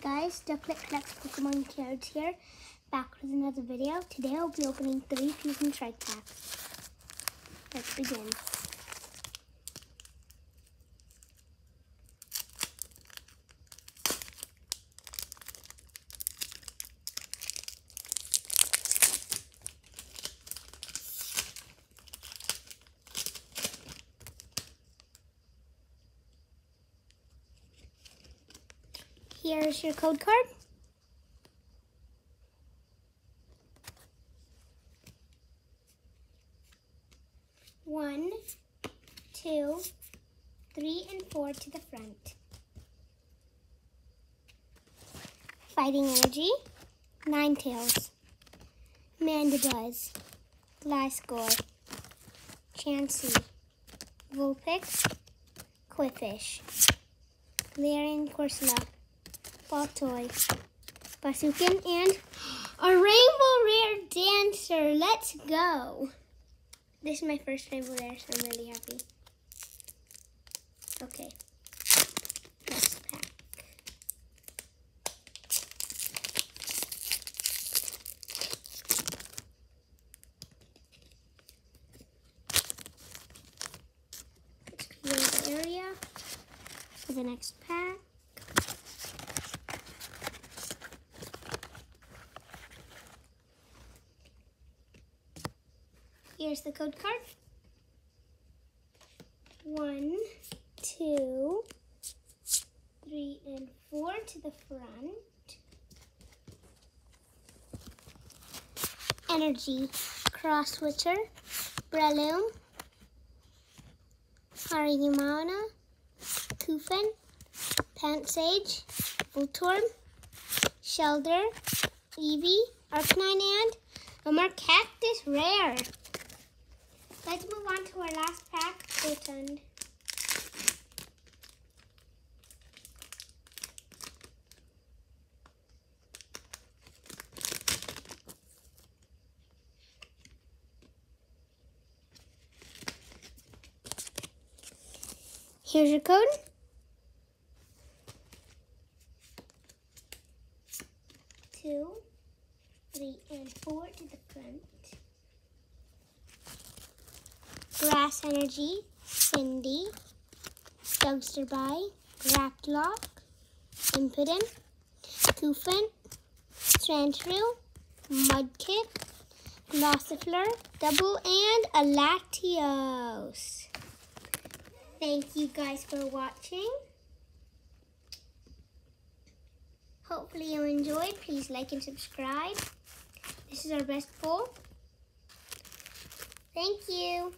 guys, Ducklett Collects Pokemon cards here, back with another video. Today I'll be opening three Fusion Strike packs. Let's begin. Here's your code card. One, two, three, and four to the front. Fighting Energy, Ninetales, Mandibuzz, Gliscor, Chansey, Vulpix, Qwilfish, Galarian Corsola, Baltoy, Basculin, and a Rainbow Rare Dancer. Let's go. This is my first Rainbow Rare, so I'm really happy. Okay. Next pack. Let's clear the area for the next pack. Here's the code card. One, two, three, and four to the front. Energy, Cross Switcher, Breloom, Hariyamana, Kufin, Pansage, Voltorb, Shelder, Eevee, Arcanine, and a Maractus Rare. Let's move on to our last pack, Rotund. Here's your code. Two, three, and four to the front. Grass Energy, Cindy, Dugstarby, Raptlock, Impidimp, Kufin, Sandshrew, Mudkip, Gossifleur, Double, and a. Thank you guys for watching. Hopefully you enjoyed. Please like and subscribe. This is our best pull. Thank you.